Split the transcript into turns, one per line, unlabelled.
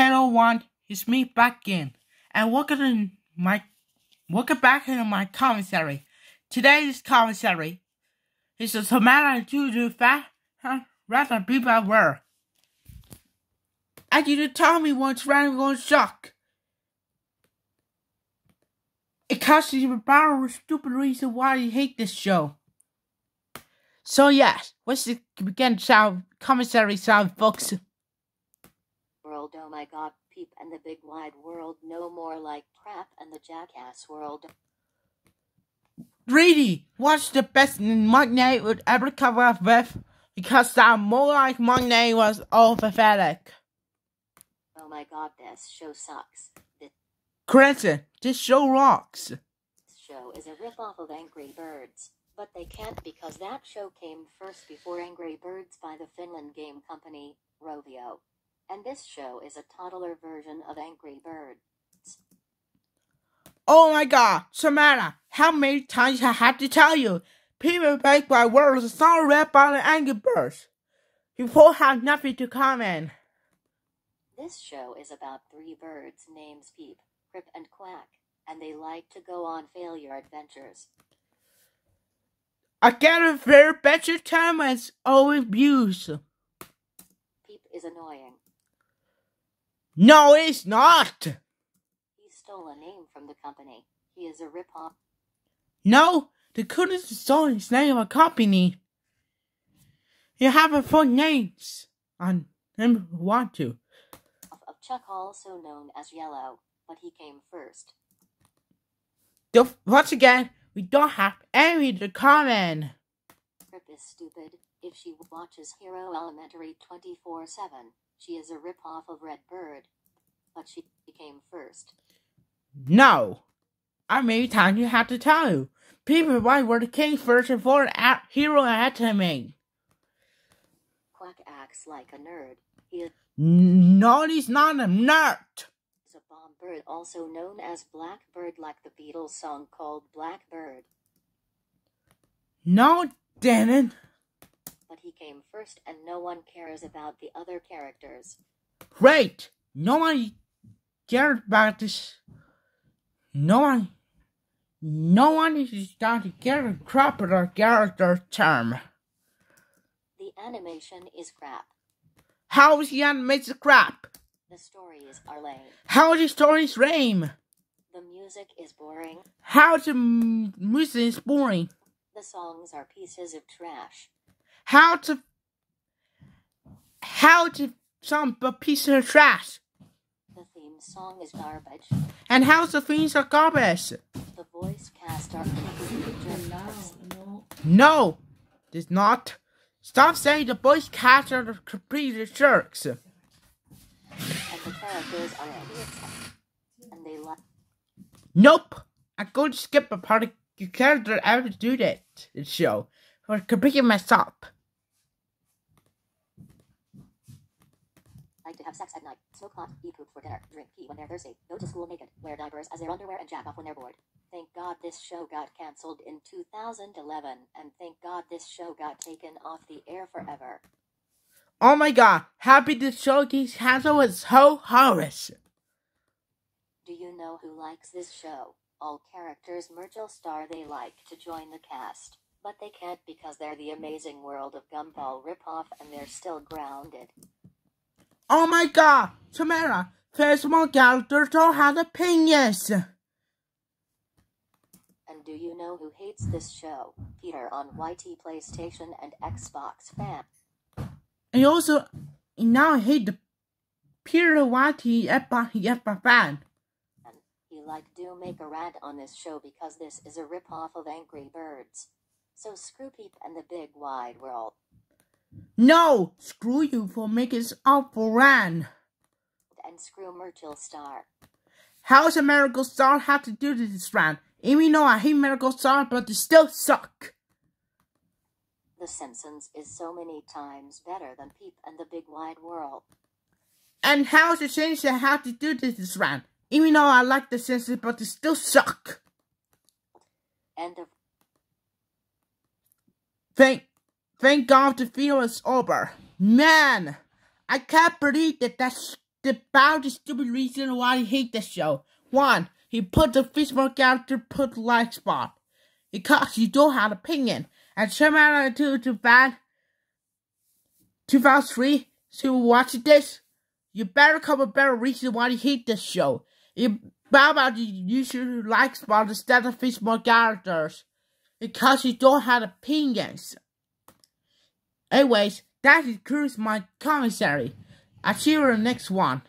Hello one, it's me back again, and welcome to my welcome back to my commentary. Today's commentary is a tomato to the fat rather people were. And you to tell me once running on shock. It costs you about a stupid reason why you hate this show. So yes, let's begin sound commentary sound folks
world. Oh my god, Peep and the big wide world no more like crap and the jackass world.
Really, what's the best Magnate would ever come up with? Because that more like Magnate was all pathetic.
Oh my god, this show sucks. This
this show rocks.
This show is a rip-off of Angry Birds. But they can't because that show came first before Angry Birds by the Finland game company, Rovio. And this show is a toddler version of Angry Birds.
Oh my god, Samantha, how many times I have to tell you? People make my words is not read by the Angry Birds. People have nothing to comment.
This show is about three birds named Peep, Chirp, and Quack, and they like to go on failure adventures.
I get a very better time as always abuse.
Peep is annoying.
No, it's not.
He stole a name from the company. He is a rip-off
No, the couldn't stole his name of a company. You have a phone names on them who want to.
of Chuck, also known as Yellow, but he came first.
The- Once again, we don't have any to comment.
Chirp is stupid. If she watches Hero Elementary 24-7, she is a rip-off of Red Bird. But she came first.
No. How many times you have to tell you? People why were the king first and for a hero anatomy.
Quack acts like a nerd. He is
No, he's not a nerd.
a bomb bird also known as Blackbird like the Beatles song called Blackbird.
No, didn't.
Came first and no one cares about the other characters.
Right! No one cared about this. No one. No one is going to get a crap our character term.
The animation is crap.
How is the animated crap?
The stories are lame.
How is the stories lame?
The music is boring.
How is the m- music is boring?
The songs are pieces of trash.
How to how to some a piece of trash
The theme song is garbage.
and how's the things are garbage?
The voice cast are completely jerks.
No, it's not. Stop saying the voice cast are the complete jerks.
And the characters are idiots. And they like
Nope, I'm going to skip a part of the character ever do that in the show. For completely messed
like to have sex at night, smoke pot, eat poop for dinner, drink pee when they're thirsty, go to school naked, wear diapers as their underwear, and jack off when they're bored. Thank God this show got cancelled in 2011, and thank God this show got taken off the air forever.
Oh my god, happy this show gets canceled was so Horace.
Do you know who likes this show? All characters Mergel star they like to join the cast, but they can't because they're the amazing world of Gumball ripoff and they're still grounded.
Oh my god, Tamara, character don't have opinions.
And do you know who hates this show? Peter on YT PlayStation and Xbox fan.
And also, now I hate the Peter Whitey Epa Epa fan.
He like do make a rant on this show because this is a ripoff of Angry Birds. So screw Peep and the big wide world.
No, screw you for making us up for ran.
And screw Merchil Star.
How's a Miracle Star have to do this run? Even though I hate Miracle Star, but they still suck.
The Simpsons is so many times better than Peep and the big wide world.
And how's the change that have to do this run? Even though I like the Simpsons, but they still suck.
End of
Thank, thank God the video is over. Man, I can't believe that that's about the stupid reason why he hate this show. One, he put the Facebook character put like spot. Because you don't have opinion. And similar to the bad 2003, so watching this, you better come a better reason why you hate this show. You about to use your like spot instead of Facebook characters. Because you don't have opinions. Anyways, that concludes my commentary. I'll see you in the next one.